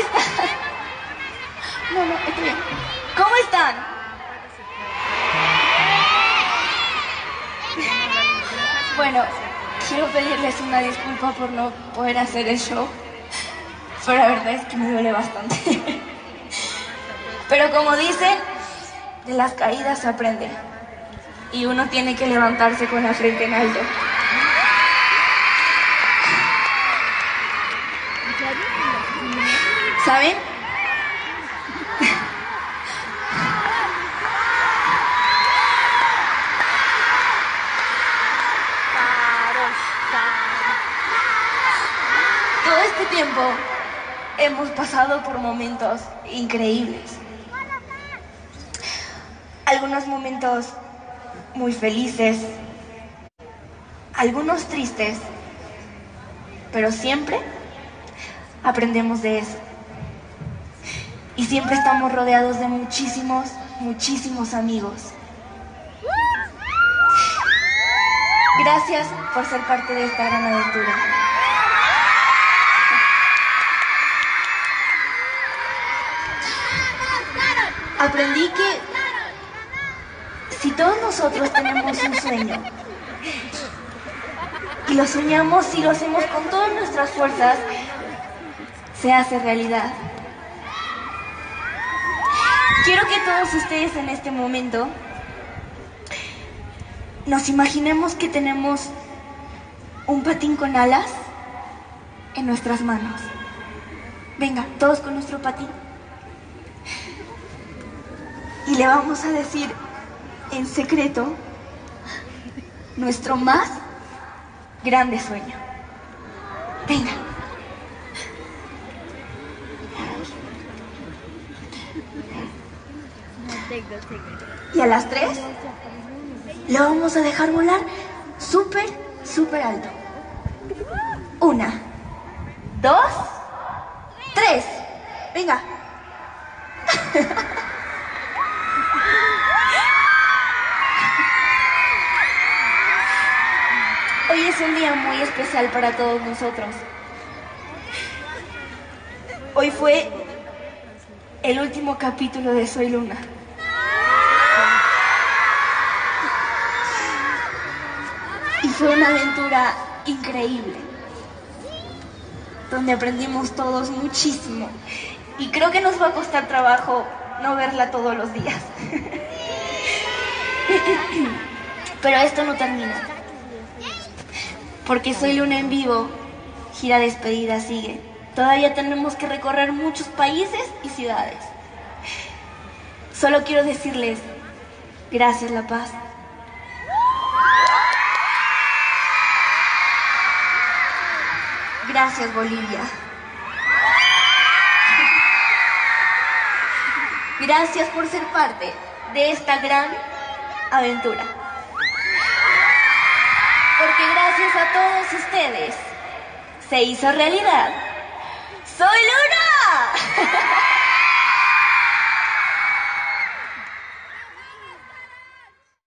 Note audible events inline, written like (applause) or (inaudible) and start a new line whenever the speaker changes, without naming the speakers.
están? No, no, estoy. ¿Cómo están? Bueno, quiero pedirles una disculpa por no poder hacer el show. Pero la verdad es que me duele bastante. Pero como dicen, de las caídas se aprende. Y uno tiene que levantarse con la frente en alto. ¿Saben? Todo este tiempo hemos pasado por momentos increíbles. Algunos momentos muy felices, algunos tristes, pero siempre aprendemos de eso. Y siempre estamos rodeados de muchísimos, muchísimos amigos. Gracias por ser parte de esta gran aventura. Aprendí que si todos nosotros tenemos un sueño y lo soñamos y lo hacemos con todas nuestras fuerzas, se hace realidad. Quiero que todos ustedes en este momento nos imaginemos que tenemos un patín con alas en nuestras manos. Venga, todos con nuestro patín. Y le vamos a decir en secreto nuestro más grande sueño. Venga. Y a las tres lo vamos a dejar volar súper, súper alto. Una, dos, tres. Venga. (laughs) Hoy es un día muy especial para todos nosotros. Hoy fue el último capítulo de Soy Luna. Fue una aventura increíble, donde aprendimos todos muchísimo. Y creo que nos va a costar trabajo no verla todos los días. (laughs) Pero esto no termina. Porque Soy Luna en vivo, gira despedida sigue. Todavía tenemos que recorrer muchos países y ciudades. Solo quiero decirles, gracias La Paz. Gracias Bolivia. Gracias por ser parte de esta gran aventura. Porque gracias a todos ustedes se hizo realidad. ¡Soy Luna!